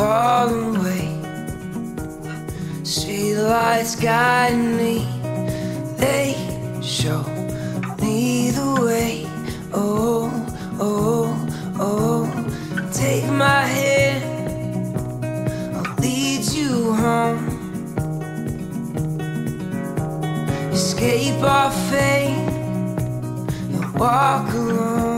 fall away. Street lights guiding me, they show me the way. Oh, oh, oh, take my hand, I'll lead you home. Escape our fate and walk alone.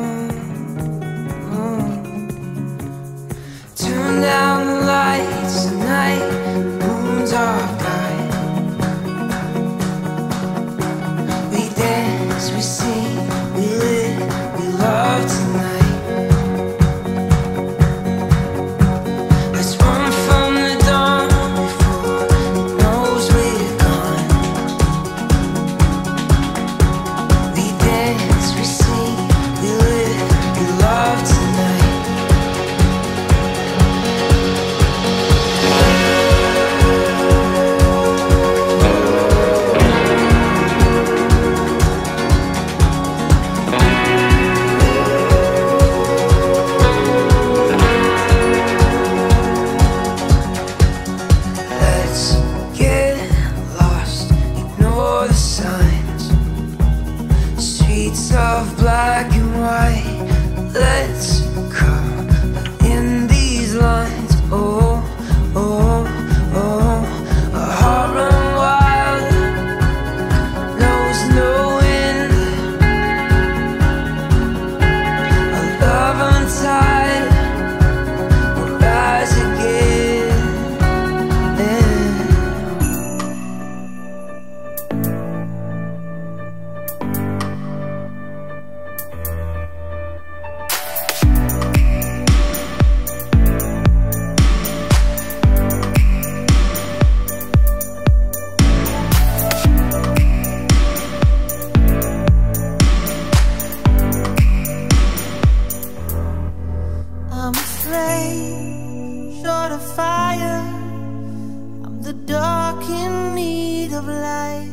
In need of light.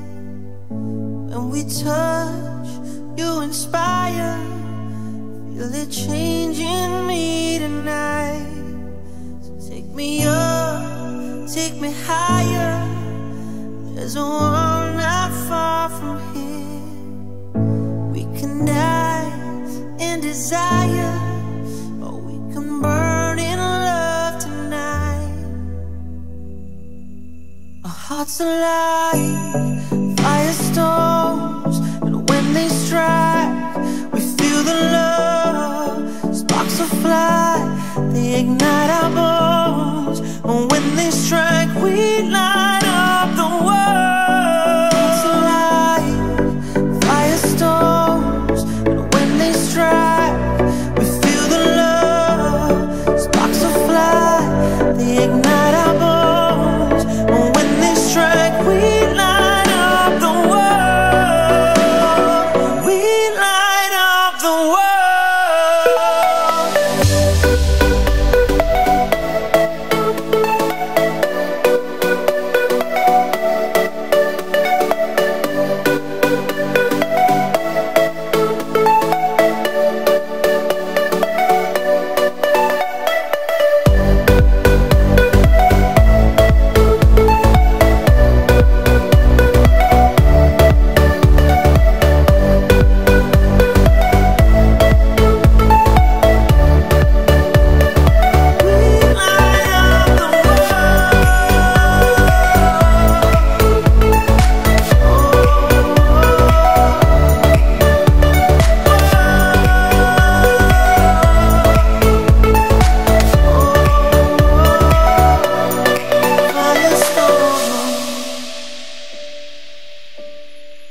When we touch, you inspire. Feel it changing me tonight. So take me up, take me higher. There's a world not far from here. We can die in desire. Hearts alive, firestorms, and when they strike, we feel the love. Sparks will fly, they ignite our bones.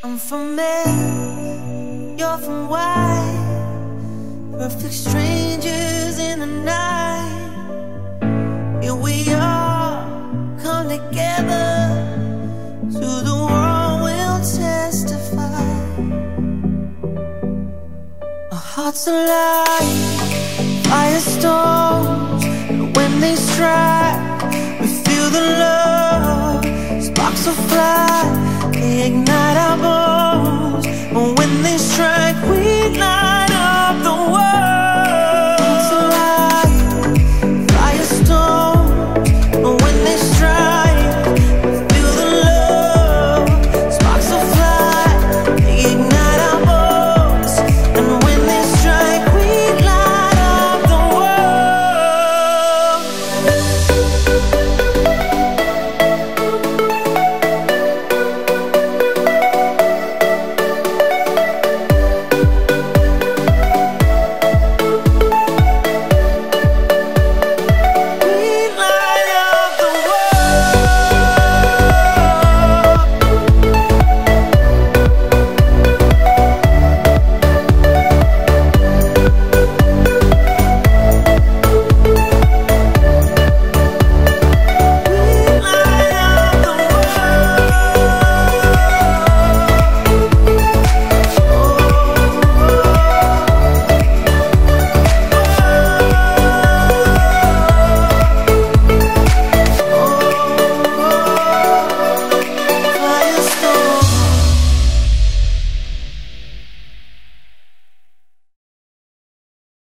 I'm from Mary, you're from Y. Perfect strangers in the night. Here we are, come together. To the world we'll testify. Our hearts alive, firestorms. And when they strike, we feel the love. Sparks will fly, ignite our bones but When they strike, we light